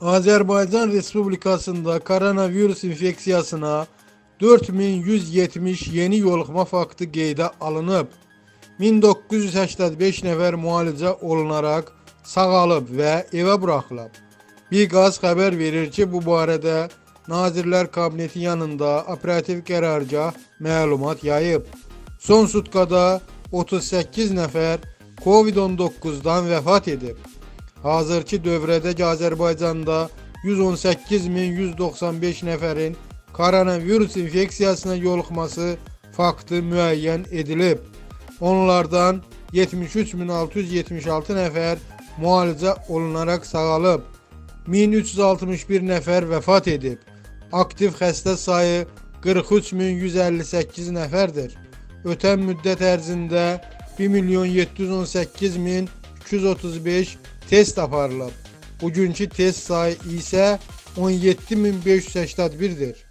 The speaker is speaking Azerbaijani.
Azərbaycan Respublikasında koronavirus infeksiyasına 4170 yeni yoluxma faktı qeydə alınıb. 1985 nəfər müalicə olunaraq sağalıb və evə buraxılıb. Biqaz xəbər verir ki, bu barədə Nazirlər Kabineti yanında operativ qərargah məlumat yayıb. Son sutkada 38 nəfər COVID-19-dan vəfat edib. Hazırki dövrədəki Azərbaycanda 118195 nəfərin koronavirus infeksiyasına yoluxması faktı müəyyən edilib. Onlardan 73676 nəfər müalicə olunaraq sağalıb. 1361 nəfər vəfat edib. Aktiv xəstə sayı 43158 nəfərdir. Ötən müddət ərzində 1 milyon 718 min 235 test aparılıb. Bugünkü test sayı isə 17581-dir.